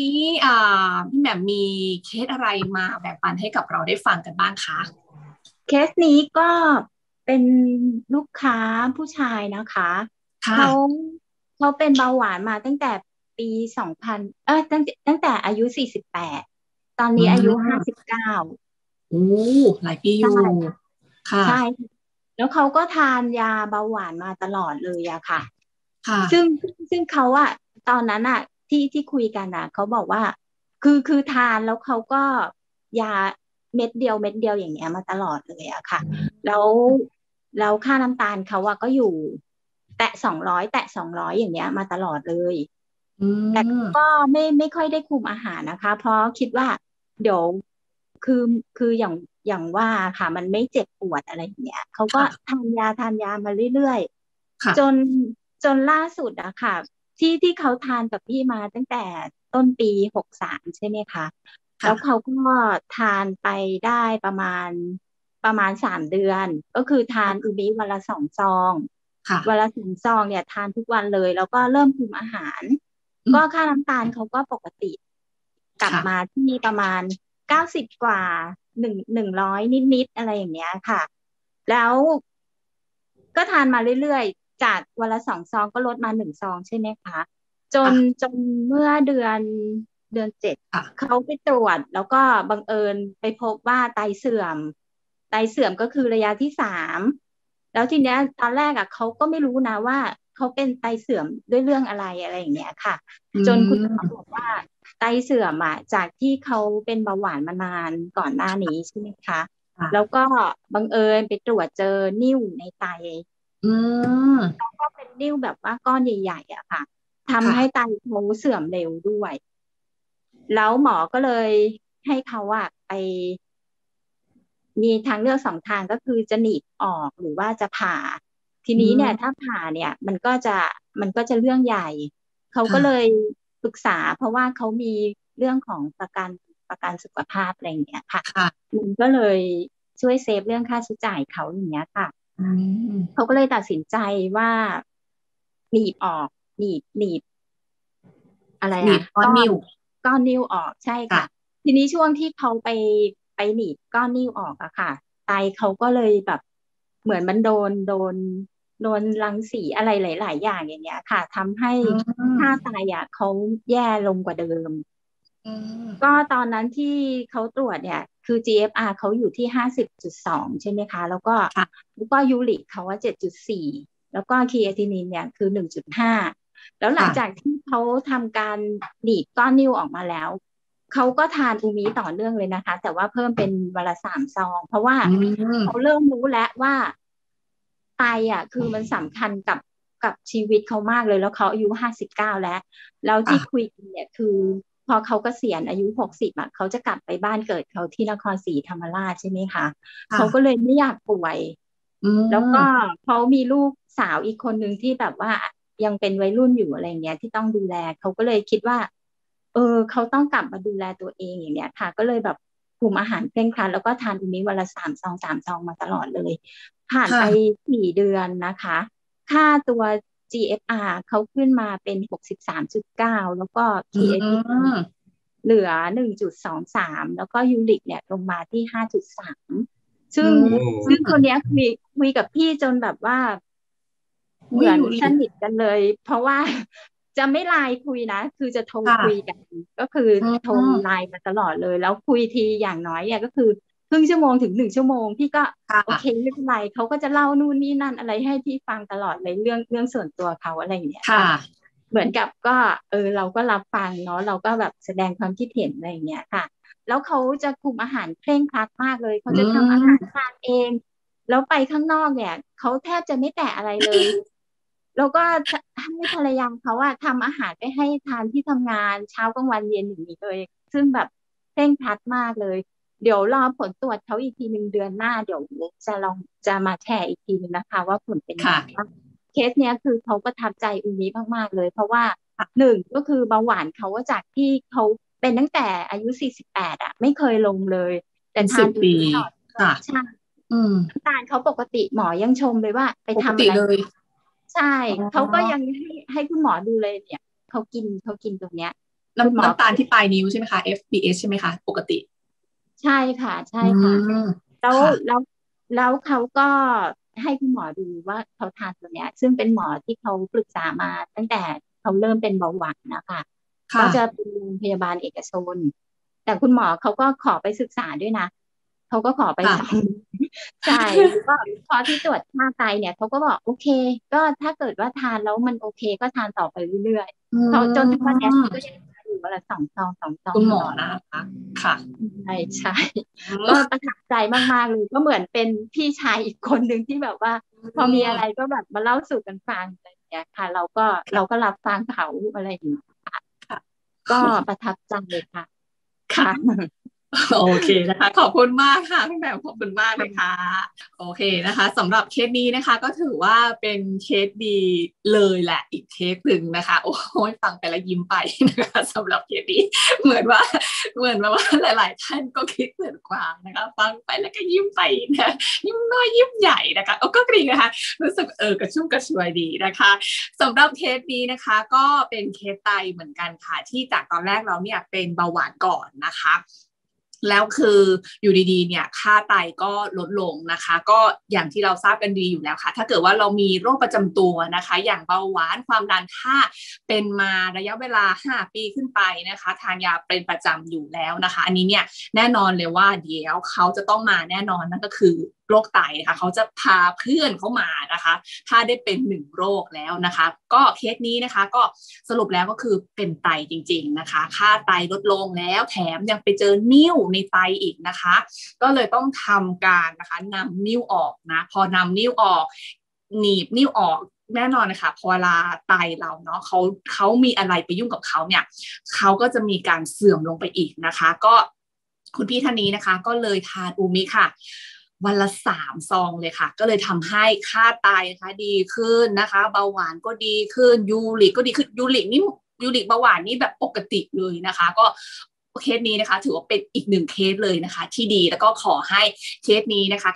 นี้อ่าพี่แหม่มมีเคสอะไรมาแบ่งปันให้กับเราได้ฟังกันบ้างคะ เคสนี้ก็เป็นลูกค้าผู้ชายนะคะเขาเขาเป็นเบาหวานมาตั้งแต่ปีสองพันเออตั้งตั้งแต่อายุสี่สิบแปดตอนนี้อายุห้าสิบเก้าโอ้หลายปีอยู่ค่ะใช่แล้วเขาก็ทานยาเบาหวานมาตลอดเลยอะค่ะ ค่ะ ซึ่งซึ่งเขาอะตอนนั้นอะ ที่ที่คุยกันอะเขาบอกว่า คือคือทานแล้วเขาก็ยาเม็ดเดียวเม็ดเดียวอย่างเงี้ยมาตลอดเลยอะค่ะ แล้วแล้วค่าน้ำตาลเขาอะก็อยู่ แตะสองร้อยแตะสองร้อยอย่างเงี้ยมาตลอดเลยแต่ก็ไม่ไม่ค่อยได้คุมอาหารนะคะ เพราะคิดว่าเดี๋ยวคือคืออย่างอย่างว่าค่ะมันไม่เจ็บปวดอะไรอย่างเงี้ยเขาก็ทานยาทานยามาเรื่อยๆจนจนล่าสุดอะค่ะ ที่ที่เขาทานกับพี่มาตั้งแต่ต้นปีหกสามใช่ไหมคะ แล้วเขาก็ทานไปได้ประมาณประมาณสามเดือน ก็คือทานอูมิวันละสองซองวันละสองซองเนี่ยทานทุกวันเลย แล้วก็เริ่มคุมอาหาร ก็ค่าน้ำตาลเขาก็ปกติ กลับมาที่ประมาณเก้าสิบกว่าหนึ่งหนึ่งร้อยนิดๆอะไรอย่างเงี้ยค่ะ แล้วก็ทานมาเรื่อยๆ จากวันละสองซองก็ลดมาหนึ่งซองใช่ไหมคะ จนจนเมื่อเดือนเดือนเจ็ดเขาไปตรวจ แล้วก็บังเอิญไปพบว่าไตเสื่อม ไตเสื่อมก็คือระยะที่สามแล้วทีเนี้ยตอนแรกอะเขาก็ไม่รู้นะว่าเขาเป็นไตเสื่อมด้วยเรื่องอะไรอะไรอย่างเงี้ยค่ะ จนคุณหมอบอกว่าไตเสื่อมอะจากที่เขาเป็นเบาหวานมานานก่อนหน้านี้ใช่ไหมคะ แล้วก็บังเอิญไปตรวจเจอนิ่วในไต แล้วก็เป็นนิ่วแบบว่าก้อนใหญ่ๆอะค่ะทำให้ไตเขาเสื่อมเร็วด้วย แล้วหมอก็เลยให้เขาอะไป มีทางเลือกสองทางก็คือจะหนีบออกหรือว่าจะผ่า ทีนี้เนี่ย ถ้าผ่าเนี่ย มันก็จะมันก็จะเรื่องใหญ่ เขาก็เลยปรึกษา เพราะว่าเขามีเรื่องของประกันประกันสุขภาพอะไรอย่างเงี้ยค่ะ มันก็เลยช่วยเซฟเรื่องค่าใช้จ่ายเขาอย่างเงี้ยค่ะ เขาก็เลยตัดสินใจว่าหนีบออกหนีบหนีบ อะไรอะก้อนนิ้วก้อนนิ้วออกใช่ค่ะ ทีนี้ช่วงที่เขาไปไปหนีบก้อนนิ้วออกอะค่ะ ไตเขาก็เลยแบบเหมือนมันโดนโดนโดนรังสีอะไรหลาย ๆ อย่างอย่างเงี้ย ค่ะทำให้ค่าตายอะเขาแย่ลงกว่าเดิม ก็ตอนนั้นที่เขาตรวจเนี่ย คือ GFR เขาอยู่ที่ห้าสิบจุดสองใช่ไหมคะ แล้วก็แล้วก็ยูริกเขาว่าเจ็ดจุดสี่แล้วก็คีเอทินินเนี่ยคือหนึ่งจุดห้าแล้วหลังจากที่เขาทำการหลีกก้อนนิ้วออกมาแล้วเขาก็ทานอูมิต่อเนื่องเลยนะคะ แต่ว่าเพิ่มเป็นวันละสามซอง เพราะว่าเขาเริ่มรู้แล้วว่าไตอะ คือมันสำคัญกับกับชีวิตเขามากเลยแล้วเขาอายุห้าสิบเก้าแล้ว แล้วที่คุยกันเนี่ยคือ พอเขากเกษียณอายุหกสิบอะเขาจะกลับไปบ้านเกิดเขาที่นครศรีธรรมราชใช่ไหมคะเขาก็เลยไม่อยากป่วยแล้วก็เขามีลูกสาวอีกคนหนึ่งที่แบบว่ายังเป็นวัยรุ่นอยู่อะไรเงี้ยที่ต้องดูแลเขาก็เลยคิดว่า เออเขาต้องกลับมาดูแลตัวเองอย่างเนี้ยค่ะ ก็เลยแบบคุมอาหารเคร่งครัดแล้วก็ทานตรงนี้วันละสามซองสามซองมาตลอดเลย ผ่านไปสี่เดือนนะคะ ค่าตัว GFR เขาขึ้นมาเป็นหกสิบสามจุดเก้าแล้วก็ KAT เหลือหนึ่งจุดสองสามแล้วก็ยูริกเนี่ยลงมาที่ห้าจุดสามซึ่งซึ่งคนนี้คุยคุยกับพี่จนแบบว่า เหมือนสนิทกันเลย เพราะว่าจะไม่ไลน์คุยนะ คือจะโทรคุยกัน ก็คือโทรไลน์มาตลอดเลย แล้วคุยทีอย่างน้อยเนี่ยก็คือ ครึ่งชั่วโมงถึงหนึ่งชั่วโมงพี่ก็โอเคไม่เป็นไรเขาก็จะเล่านู่นนี่นั่นอะไรให้พี่ฟังตลอดเลยเรื่องเรื่องส่วนตัวเขาอะไรอย่างเงี้ยค่ะ เหมือนกับก็เออเราก็รับฟังเนาะเราก็แบบแสดงความคิดเห็นอะไรอย่างเงี้ยค่ะ แล้วเขาจะคุมอาหารเคร่งครัดมากเลยเขาจะทำอาหารทานเอง แล้วไปข้างนอกเนี่ยเขาแทบจะไม่แตะอะไรเลยแล้วก็ให้ภรรยาเขาอะทำอาหารไปให้ทานที่ทำงานเช้ากลางวันเย็นอย่างนี้เลย ซึ่งแบบเคร่งครัดมากเลย เดี๋ยวรอผลตรวจเขาอีกทีหนึ่งเดือนหน้า เดี๋ยวจะลองจะมาแชร์อีกทีนึงนะคะ ว่าผลเป็นยังไงบ้างเคสเนี้ยคือเขาประทับใจอุนี้มากๆเลย เพราะว่าหนึ่งก็คือเบาหวานเขาว่าจากที่เขาเป็นตั้งแต่อายุสี่สิบแปดอะ ไม่เคยลงเลย แต่ทานปีค่ะใช่น้ำตาลเขาปกติหมอยังชมเลยว่า ไปทำอะไรใช่เขาก็ยังให้ให้คุณหมอดูเลยเนี่ยเขากินเขากินตรงเนี้ยน้ำน้ำตาลที่ปลายนิ้วใช่ไหมคะ FBS ใช่ไหมคะ ปกติ ใช่ค่ะ ใช่ค่ะ แล้วแล้วแล้วเขาก็ให้คุณหมอดูว่าเขาทานตัวเนี้ย ซึ่งเป็นหมอที่เขาปรึกษามาตั้งแต่เขาเริ่มเป็นเบาหวานนะคะก็จะเป็นโรงพยาบาลเอกชน แต่คุณหมอเขาก็ขอไปศึกษาด้วยนะเขาก็ขอไปทำใช่ก็พอที่ตรวจค่าไตเนี่ยเขาก็บอกโอเค ก็ถ้าเกิดว่าทานแล้วมันโอเค ก็ทานต่อไปเรื่อยๆเขาจนถึงวันนี้ก็ยังทาน อยู่วันละสองซองสองซองคุณหมอนะคะค่ะใช่ใช่ก็ประทับใจมากๆเลยก็เหมือนเป็นพี่ชายอีกคนหนึ่งที่แบบว่า พอมีอะไรก็แบบมาเล่าสู่กันฟังอะไรอย่างเงี้ยค่ะ เราก็เราก็รับฟังเขาอะไรอย่างเงี้ยค่ะก็ประทับใจเลยค่ะค่ะ โอเคนะคะ ขอบคุณมากค่ะพี่แบบขอบคุณมากเลยค่ะโอเคนะคะสำหรับเคสนี้นะคะ ก็ถือว่าเป็นเคสดีเลยแหละอีกเคสหนึ่งนะคะ โอ้ยฟังไปแล้วยิ้มไปนะคะสำหรับเคสนี้เหมือนว่าเหมือนว่าหลาย ๆ ท่านก็คิดเหมือนกวางนะคะ ฟังไปแล้วก็ยิ้มไปนะยิ้มน้อยยิ้มใหญ่นะคะโอ้ก็กรีนะคะ รู้สึกเออกระชุ่มกระชวยดีนะคะสำหรับเคสนี้นะคะ ก็เป็นเคสไตเหมือนกันค่ะ ที่จากตอนแรกเราเนี่ยเป็นเบาหวานก่อนนะคะ แล้วคืออยู่ดีๆ เนี่ยค่าไตก็ลดลงนะคะ ก็อย่างที่เราทราบกันดีอยู่แล้วค่ะ ถ้าเกิดว่าเรามีโรคประจำตัวนะคะ อย่างเบาหวานความดันถ้าเป็นมาระยะเวลา 5 ปีขึ้นไปนะคะ ทานยาเป็นประจำอยู่แล้วนะคะ อันนี้เนี่ยแน่นอนเลยว่าเดี๋ยวเขาจะต้องมาแน่นอนนั่นก็คือ โรคไตนะคะเขาจะพาเพื่อนเขามานะคะ ถ้าได้เป็นหนึ่งโรคแล้วนะคะ ก็เคสนี้นะคะก็สรุปแล้วก็คือเป็นไตจริง ๆนะคะ ค่าไตลดลงแล้วแถมยังไปเจอนิ่วในไตอีกนะคะ ก็เลยต้องทำการนะคะนำนิ่วออกนะ พอนำนิ่วออก หนีบนิ่วออกแน่นอนนะคะพอเวลาไตเราเนาะเขาเขามีอะไรไปยุ่งกับเขาเนี่ยเขาก็จะมีการเสื่อมลงไปอีกนะคะ ก็คุณพี่ท่านนี้นะคะ ก็เลยทานอูมิค่ะ วันละสามซองเลยค่ะ ก็เลยทำให้ค่าไตนะคะดีขึ้นนะคะ เบาหวานก็ดีขึ้นยูริกก็ดีขึ้นยูริกนี่ยูริกเบาหวานนี่แบบปกติเลยนะคะ ก็เคสนี้นะคะ ถือว่าเป็นอีกหนึ่งเคสเลยนะคะ ที่ดีแล้วก็ขอให้เคสนี้นะคะ